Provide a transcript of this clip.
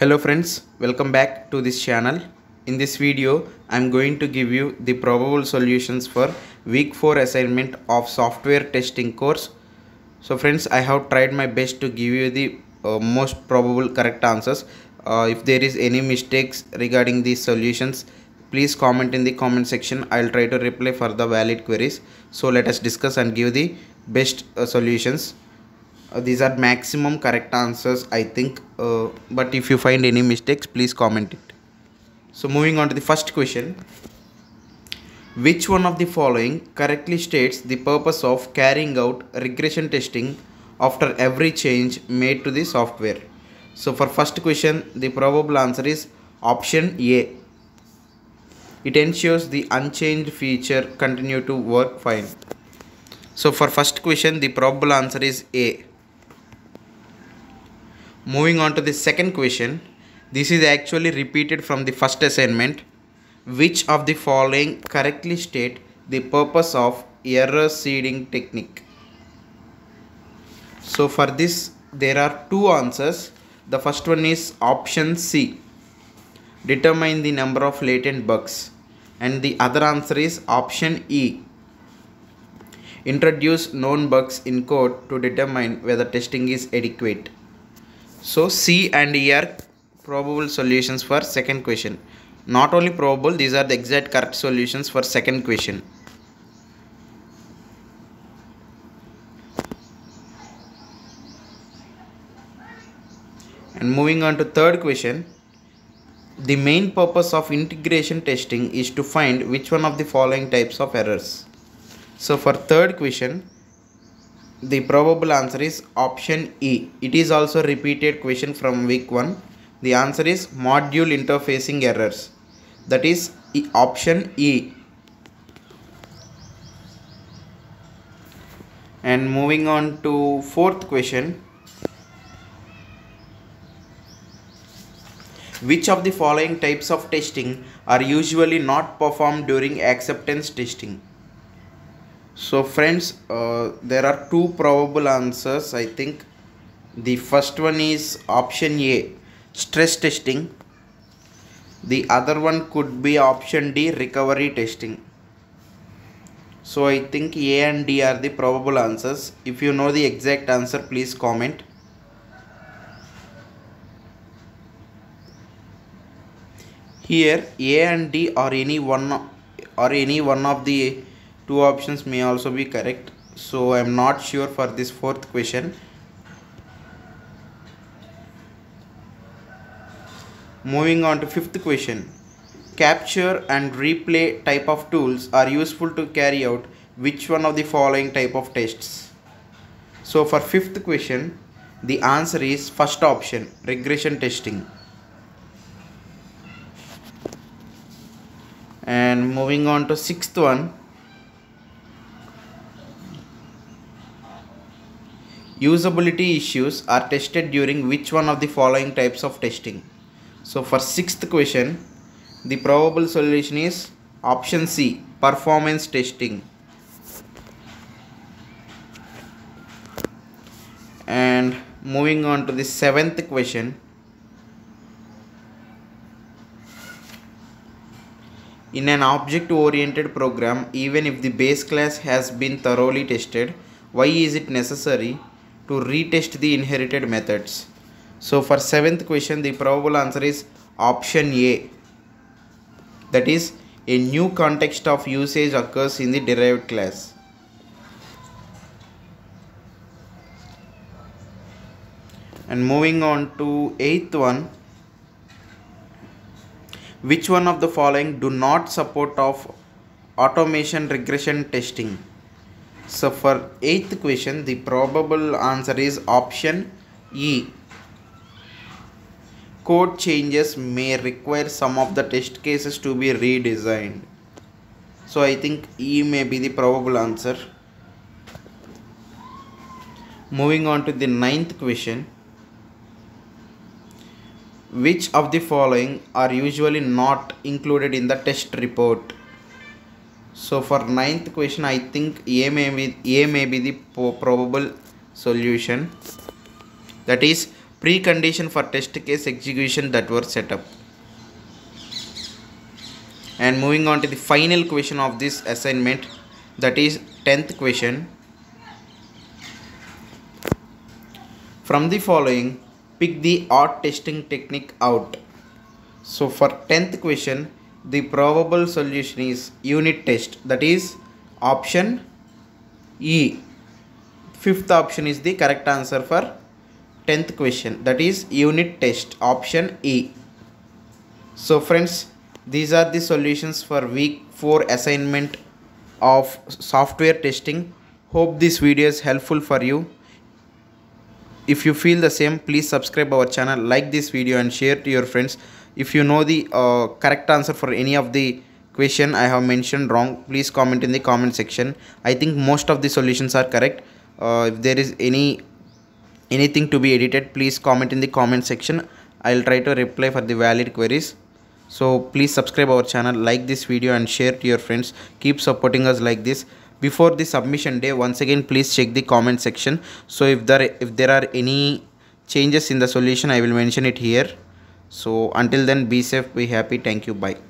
Hello friends, welcome back to this channel. In this video, I am going to give you the probable solutions for week 4 assignment of software testing course. So friends, I have tried my best to give you the uh, most probable correct answers. Uh, if there is any mistakes regarding these solutions, please comment in the comment section. I'll try to reply for the valid queries. So let us discuss and give the best uh, solutions. Uh, these are maximum correct answers i think uh, but if you find any mistakes please comment it. So moving on to the first question. Which one of the following correctly states the purpose of carrying out regression testing after every change made to the software? So for first question the probable answer is option a. It ensures the unchanged feature continue to work fine. So for first question the probable answer is a Moving on to the second question. This is actually repeated from the first assignment. Which of the following correctly state the purpose of error seeding technique? So for this there are two answers. The first one is option C. Determine the number of latent bugs. And the other answer is option E. Introduce known bugs in code to determine whether testing is adequate. So C and E are probable solutions for second question. Not only probable, these are the exact correct solutions for second question. And moving on to third question. The main purpose of integration testing is to find which one of the following types of errors. So for third question, the probable answer is option E. It is also repeated question from week 1. The answer is module interfacing errors. That is e, option E. And moving on to fourth question. Which of the following types of testing are usually not performed during acceptance testing? So friends uh, there are two probable answers. I think the first one is option a stress testing. The other one could be option d recovery testing. So i think a and d are the probable answers. If you know the exact answer please comment. Here a and d or any one or any one of the two options may also be correct. So i am not sure for this fourth question. Moving on to fifth question. Capture and replay type of tools are useful to carry out which one of the following type of tests? So for fifth question the answer is first option regression testing. And moving on to sixth one usability issues are tested during which one of the following types of testing? So for sixth question the probable solution is option c performance testing. And moving on to the seventh question in an object oriented program even if the base class has been thoroughly tested why is it necessary to retest the inherited methods. So for seventh question the probable answer is option A. That is a new context of usage occurs in the derived class. And moving on to eighth one which one of the following do not support of automation regression testing so for eighth question, the probable answer is option E. Code changes may require some of the test cases to be redesigned. So I think E may be the probable answer. Moving on to the ninth question. Which of the following are usually not included in the test report? So for ninth question, I think A may be, A may be the probable solution. That is precondition for test case execution that were set up. And moving on to the final question of this assignment that is 10th question. From the following pick the odd testing technique out. So for 10th question the probable solution is unit test. That is option E. Fifth option is the correct answer for 10th question. That is unit test option E. So friends these are the solutions for week 4 assignment of software testing. Hope this video is helpful for you. If you feel the same please subscribe our channel like this video and share to your friends if you know the uh, correct answer for any of the question i have mentioned wrong please comment in the comment section. I think most of the solutions are correct. Uh, if there is any anything to be edited please comment in the comment section. I'll try to reply for the valid queries. So please subscribe our channel like this video and share to your friends. Keep supporting us like this. Before the submission day once again please check the comment section. So if there if there are any changes in the solution i will mention it here so until then be safe be happy. Thank you. Bye